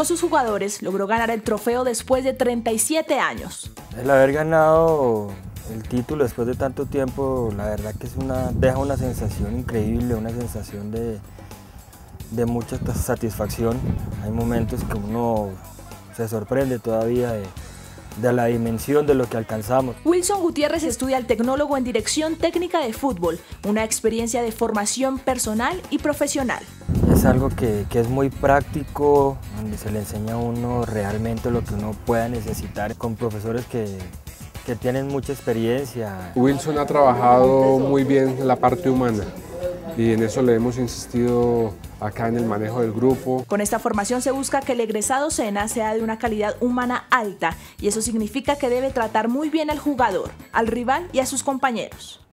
Con sus jugadores logró ganar el trofeo después de 37 años. El haber ganado el título después de tanto tiempo, la verdad que es una, deja una sensación increíble, una sensación de, de mucha satisfacción. Hay momentos que uno se sorprende todavía de, de la dimensión de lo que alcanzamos. Wilson Gutiérrez estudia el tecnólogo en Dirección Técnica de Fútbol, una experiencia de formación personal y profesional. Es algo que, que, es muy práctico, donde se le enseña a uno realmente lo que uno pueda necesitar con profesores que, que tienen mucha experiencia. Wilson ha trabajado muy bien la parte humana y en eso le hemos insistido acá en el manejo del grupo. Con esta formación se busca que el egresado SENA sea de una calidad humana alta y eso significa que debe tratar muy bien al jugador, al rival y a sus compañeros.